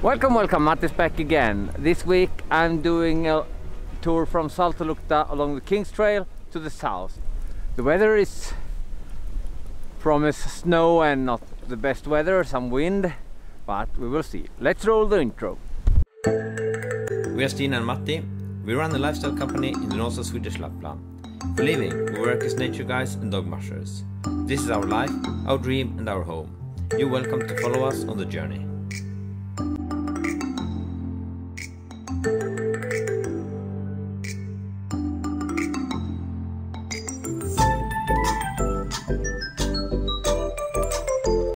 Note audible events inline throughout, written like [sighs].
Welcome, welcome, Mattis back again. This week I'm doing a tour from Saltoluokta along the King's Trail to the south. The weather is promise snow and not the best weather, some wind, but we will see. Let's roll the intro. We are Stina and Matti. We run a lifestyle company in the north of Swedish Lapland. For living, we work as nature guides and dog mushers. This is our life, our dream and our home. You're welcome to follow us on the journey.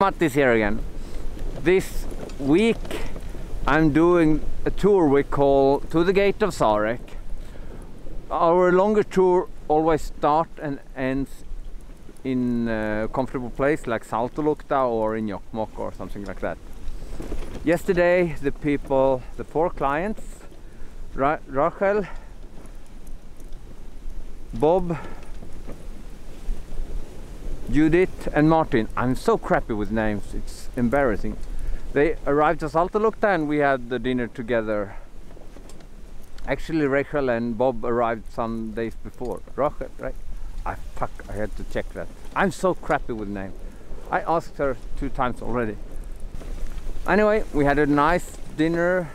Mattis here again. This week I'm doing a tour we call To the Gate of Sarek. Our longer tour always start and ends in a comfortable place like Saltoluokta or in Jokkmokk or something like that. Yesterday the people, the four clients, Ra Rachel, Bob, Judith and Martin. I'm so crappy with names, it's embarrassing. They arrived at Saltoluokta and we had the dinner together. Actually Rachel and Bob arrived some days before. Rachel, right? I fuck, I had to check that. I'm so crappy with names. I asked her two times already. Anyway, we had a nice dinner,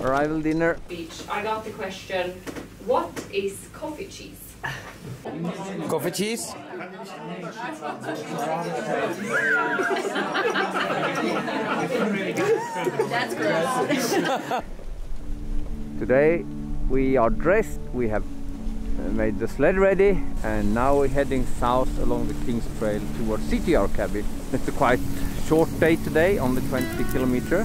arrival dinner. Beach. I got the question, what is coffee cheese? [laughs] Coffee cheese? That's gross. Today we are dressed, we have made the sled ready and now we're heading south along the King's Trail towards Sitojaur Cabin. It's a quite short day today, only 20 kilometer.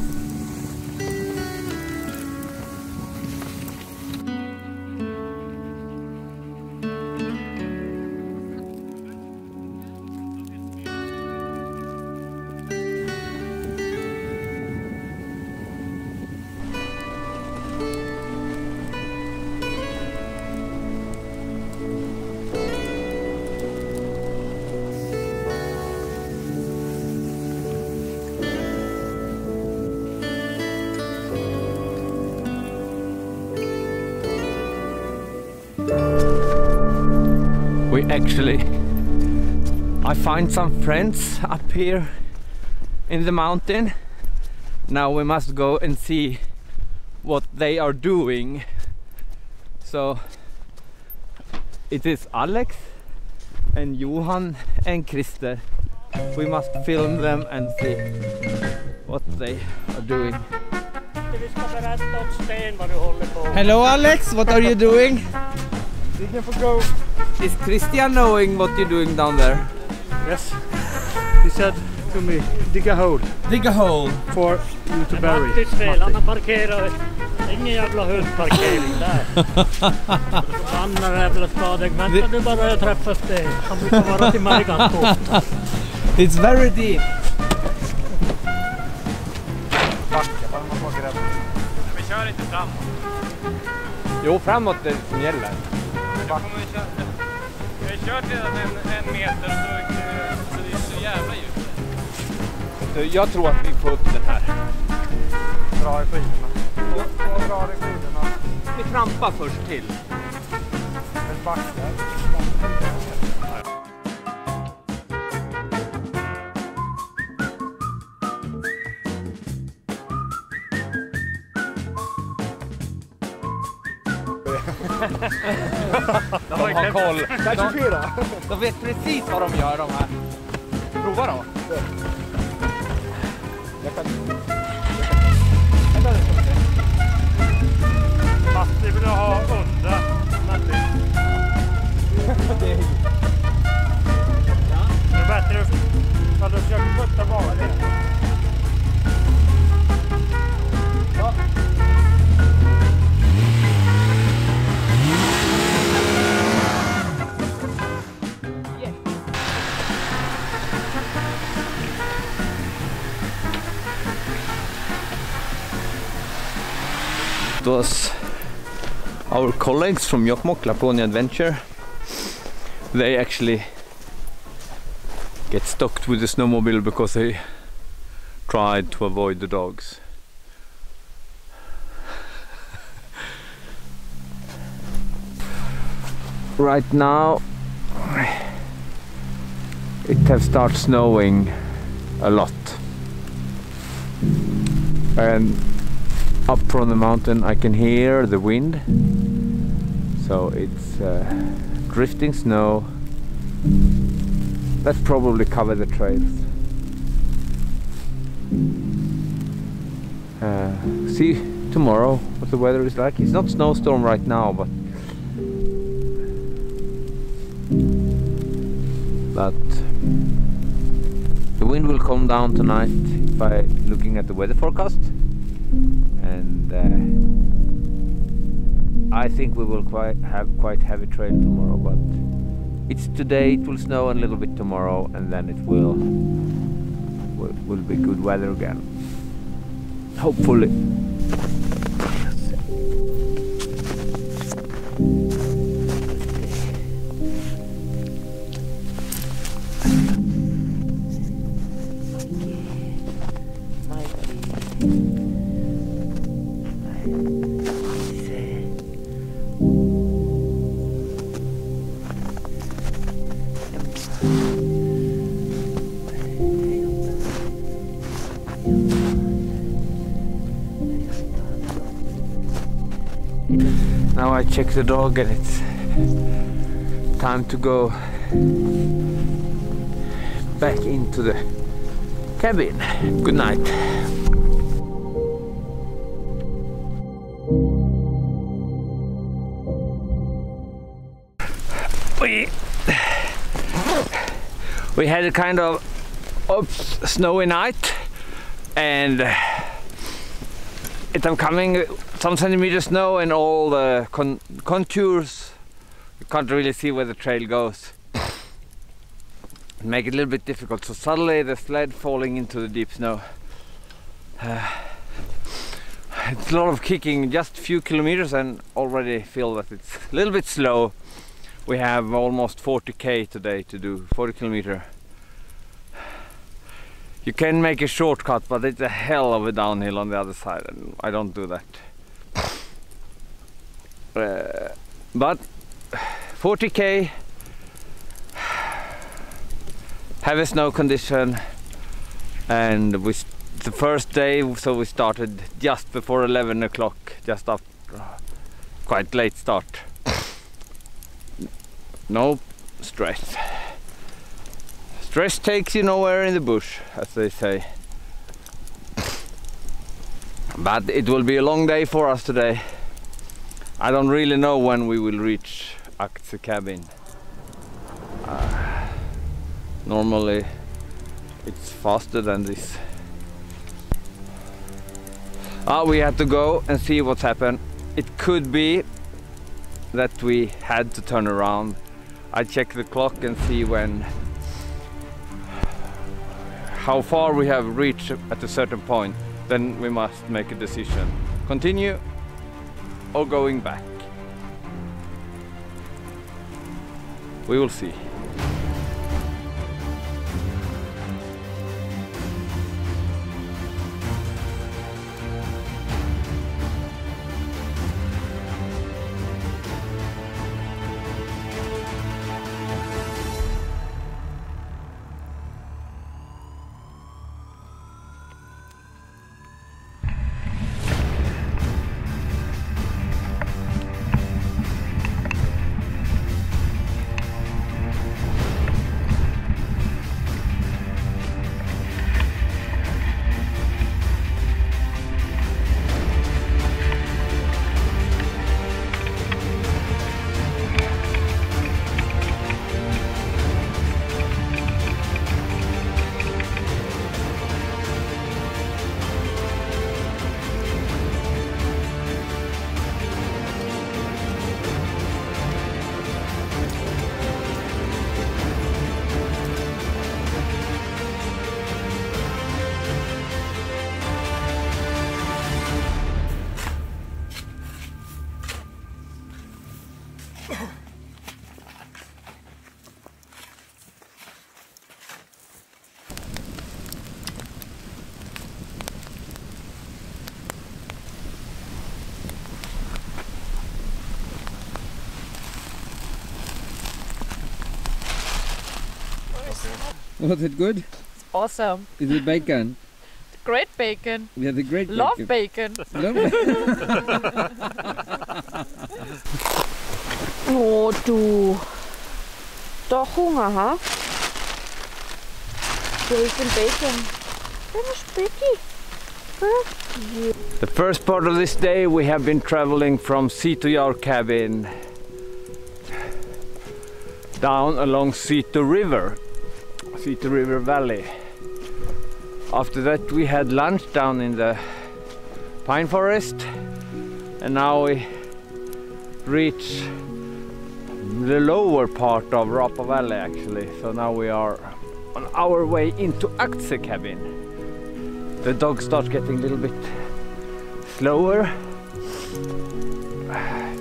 Actually I find some friends up here in the mountain. Now we must go and see what they are doing. So it is Alex and Johan and Christer. We must film them and see what they are doing. Vi ska berätta åt Sten vad du håller på med. Hello Alex, what are you doing? Vi kan få go. Is Christian knowing what you're doing down there? Yes. He said to me, dig a hole Dig a hole. for you to bury. Mattis fel, han har parkerat. Ingen jävla hundparkering där. [laughs] Förbannade jävla skadeg. Vänta du bara jag träffar Sten. Han brukar vara till mig ganska ofta. It's very deep. Vi kör inte framåt. Jo, framåt är det som gäller. Men då kommer vi köra. Kört redan en, en meter så, så det är så jävla djupt. Jag tror att vi får upp den här. Dra i skidorna. Drar i skidorna. Vi trampar först till. En backe. Har koll. De, de vet precis vad de gör de här. Prova då. Ska vi vill ha. Matti. Det är- bättre att du försöker putta bakom. was our colleagues from Jokkmokk Laponi Adventure. They actually get stuck with the snowmobile because they tried to avoid the dogs. right now it has started snowing a lot and up from the mountain I can hear the wind. So it's uh, drifting snow. That's probably cover the trails. Uh, see tomorrow what the weather is like. It's not snowstorm right now but but the wind will calm down tonight by looking at the weather forecast I think we will quite have quite heavy trail tomorrow but it's today it will snow a little bit tomorrow and then it will will, will be good weather again. Hopefully check the dog and it's time to go back into the cabin. Good night. We we had a kind of of snowy night and uh, it am coming some centimeters snow and all the con contours you can't really see where the trail goes. Make it a little bit difficult. So suddenly the sled falling into the deep snow. Uh, [sighs] it's a lot of kicking just a few kilometers and already feel that it's a little bit slow. We have almost 40k today to do 40 kilometer. You can make a shortcut but it's a hell of a downhill on the other side and I don't do that uh, but 40k heavy snow condition and we the first day so we started just before 11 o'clock just after quite late start. No stress. Stress takes you nowhere in the bush as they say. But it will be a long day for us today I don't really know when we will reach Aktse cabin uh, normally it's faster than this Ah, we had to go and see what's happened. It could be that we had to turn around. I check the clock and see when how far we have reached at a certain point. Then we must make a decision. Continue or going back. We will see. Was it good? It's Awesome. Is it bacon? Great bacon. We had a great Love bacon. bacon. Love [laughs] Oh, du. Doch Hunger, ha? Bacon, bacon. Finish pretty. The first part of this day we have been traveling from Sitojaur cabin down along Sito River, Sito River Valley. After that we had lunch down in the pine forest and now we reach the lower part of Rapa Valley actually. So now we are on our way into Aktse cabin. The dog starts getting a little bit slower.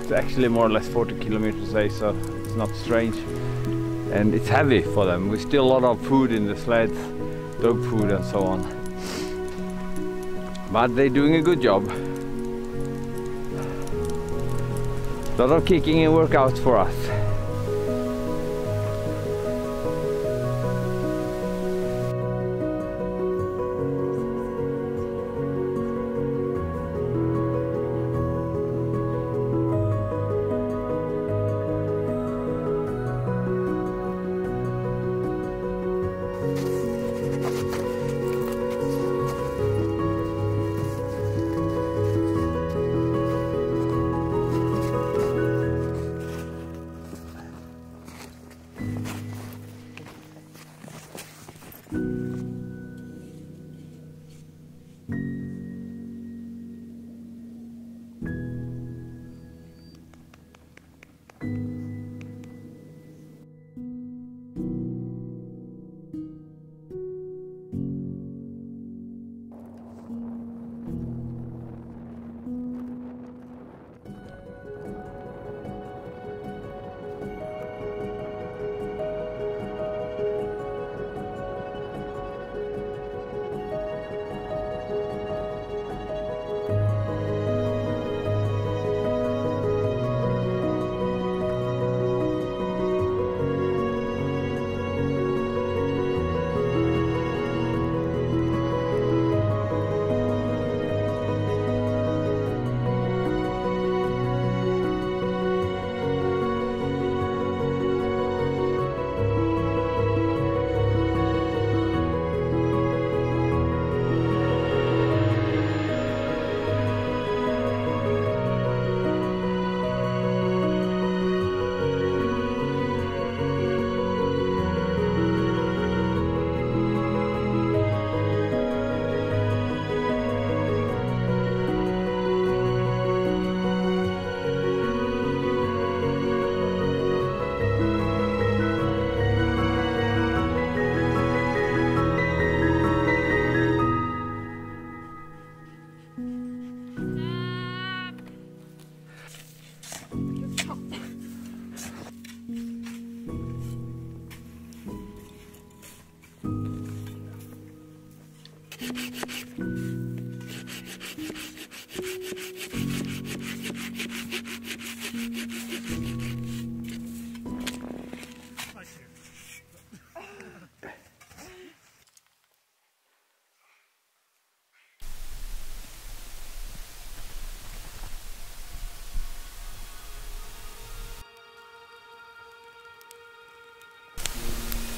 It's actually more or less 40 kilometers a day, so it's not strange. And it's heavy for them. We still a lot of food in the sleds, dog food and so on. But they're doing a good job. A lot of kicking and workouts for us.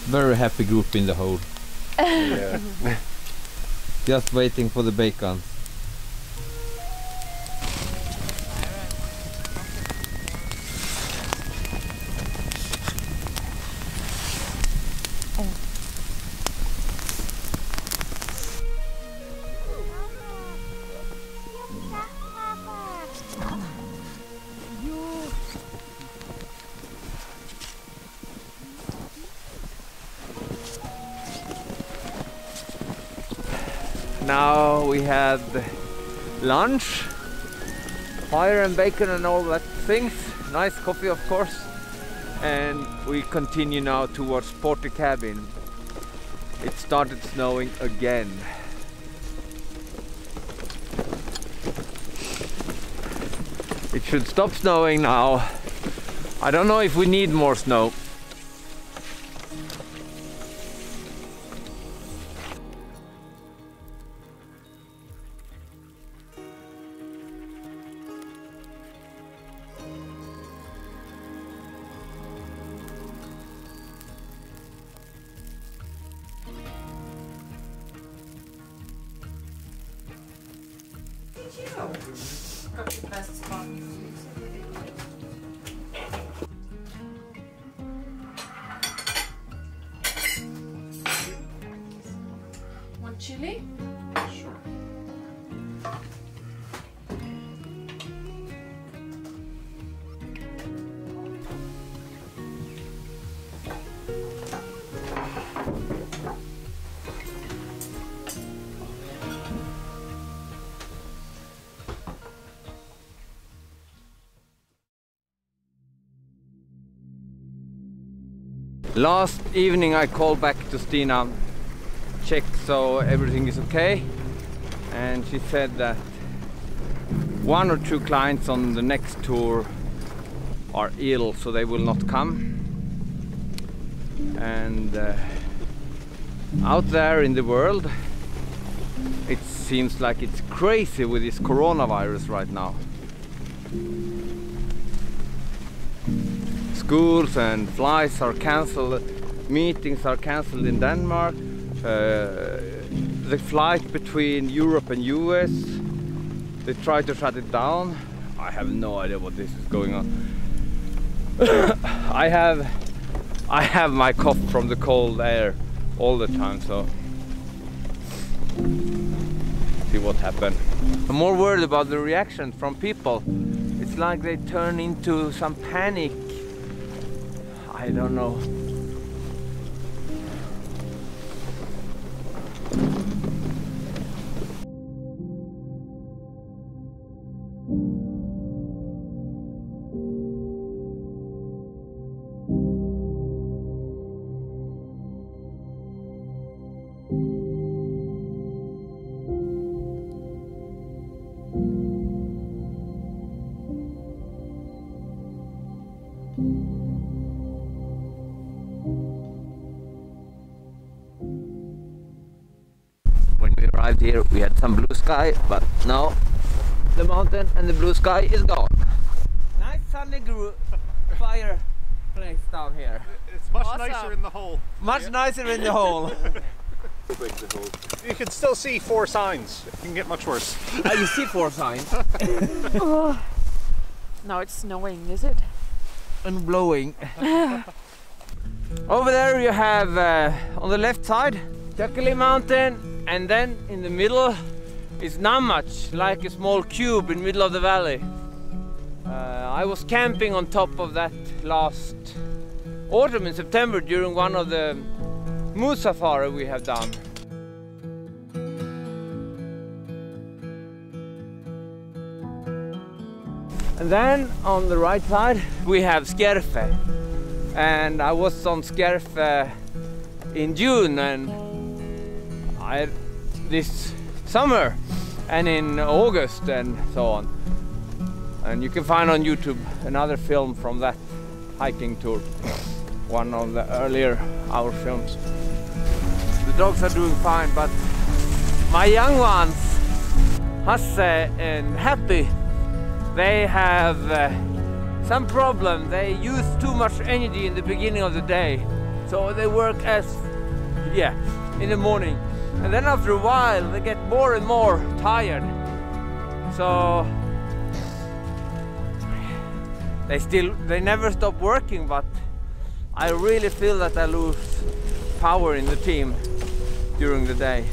Very happy group in the hole. [laughs] Just waiting for the bacon. Lunch, fire and bacon and all that things. Nice coffee of course. And we continue now towards Pårte Cabin. It started snowing again. It should stop snowing now. I don't know if we need more snow. Chili? Sure. Last evening I called back to Stina, check so everything is okay, and she said that one or two clients on the next tour are ill, so they will not come. And uh, out there in the world, it seems like it's crazy with this coronavirus right now. schools and flights are cancelled, meetings are cancelled in Denmark. Uh, the flight between Europe and US, they try to shut it down. I have no idea what this is going on. [coughs] I have, I have my cough from the cold air all the time, so see what happened. I'm more worried about the reaction from people. It's like they turn into some panic I don't know. Sky, but now the mountain and the blue sky is gone. Nice sunny gro- fireplace down here. It's much Awesome. nicer in the hole. Much nicer in the hole. [laughs] You can still see four signs. It can get much worse. Ah, you see four signs oh. [laughs] [laughs] Now it's snowing, is it? and blowing. Over there you have uh, on the left side Tjahkkelij mountain and then in the middle is Nammatj like a small cube in middle of the valley. Uh, I was camping on top of that last autumn in September during one of the moose safari we have done. And then on the right side we have Skierfe. And I was on Skierfe in June and I this summer and in August and so on. And you can find on YouTube another film from that hiking tour. One of the earlier our films. The dogs are doing fine, but my young ones, Hasse and Happy, they have uh, some problem. They use too much energy in the beginning of the day, so they work as yeah in the morning, and then after a while they get more and more tired. So they still they never stop working, but I really feel that I lose power in the team during the day.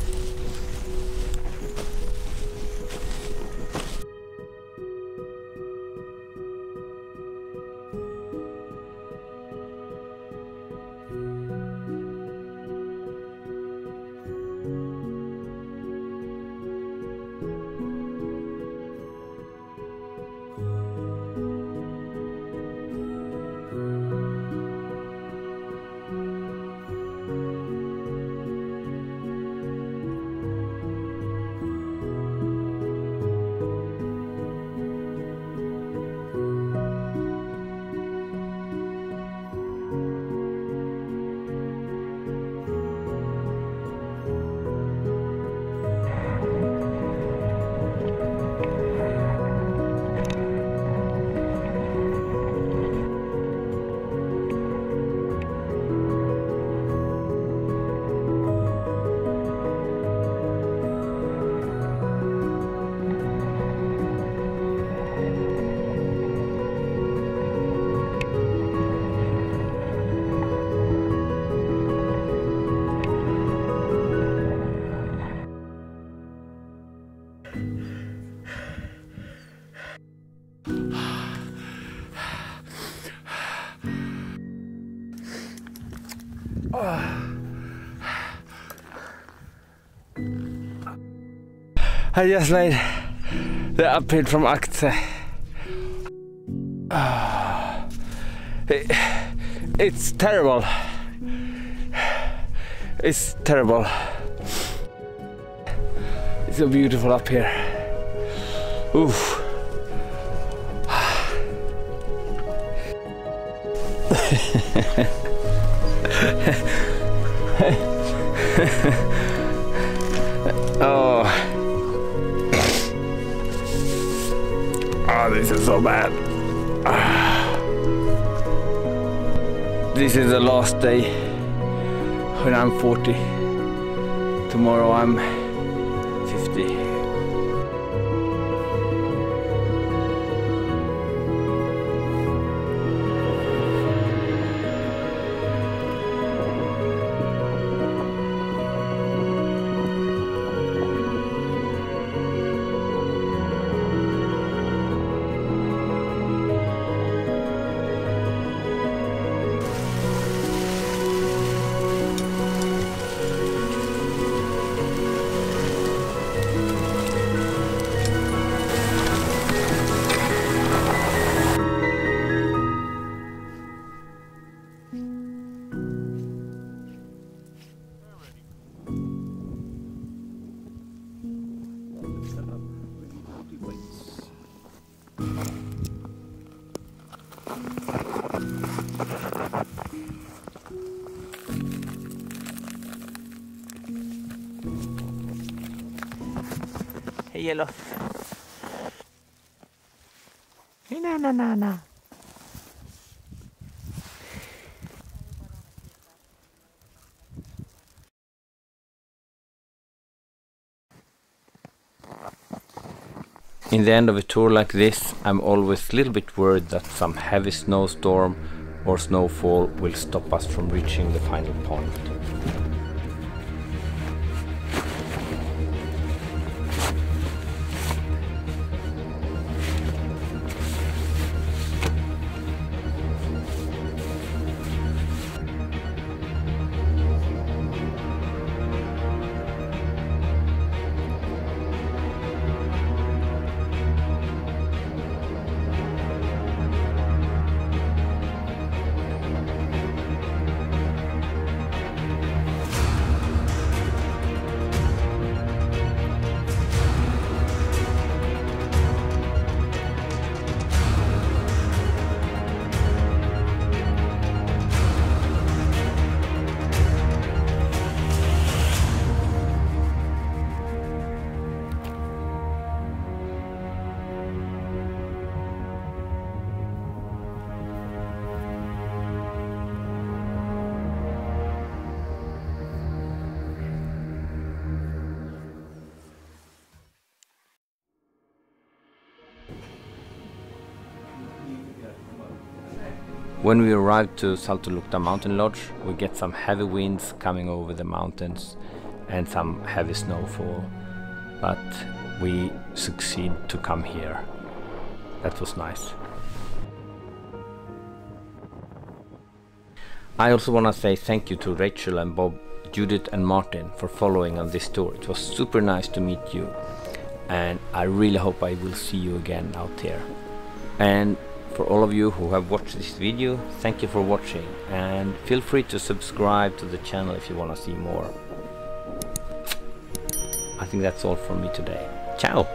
I just made the uphill from Aktse. Ah. It- it's terrible. It's terrible. It's so beautiful up here. Oof. [laughs] This is so bad. [sighs] This is the last day when I'm 40. Tomorrow I'm In the end of a tour like this, I'm always a little bit worried that some heavy snowstorm or snowfall will stop us from reaching the final point. When we arrive to Saltoluokta mountain lodge, we get some heavy winds coming over the mountains and some heavy snowfall. But we succeed to come here. That was nice. I also want to say thank you to Rachel and Bob, Judith and Martin for following on this tour. It was super nice to meet you and I really hope I will see you again out here. And for all of you who have watched this video, thank you for watching and feel free to subscribe to the channel if you want to see more. I think that's all from me today. Ciao!